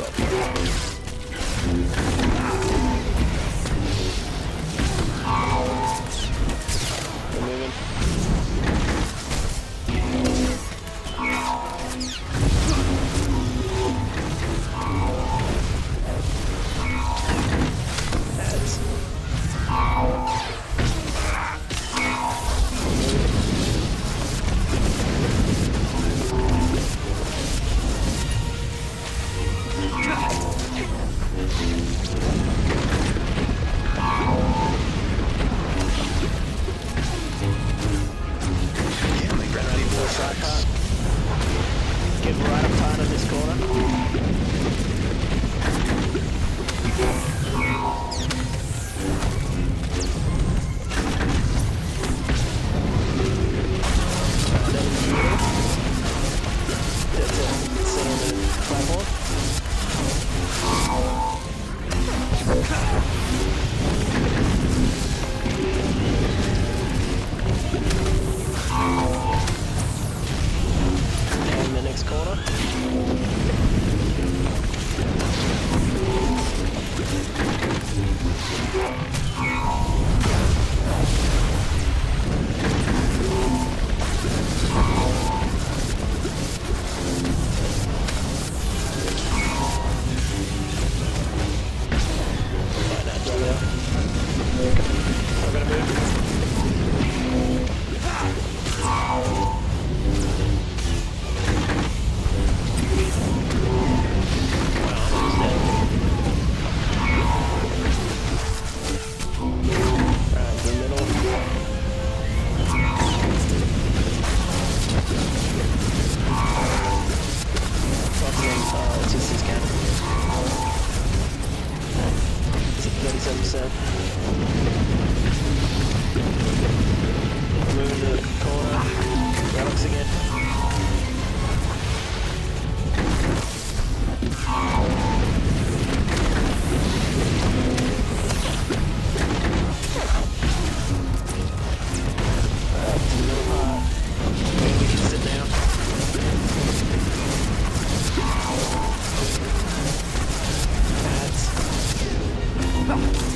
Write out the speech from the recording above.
Perfect it.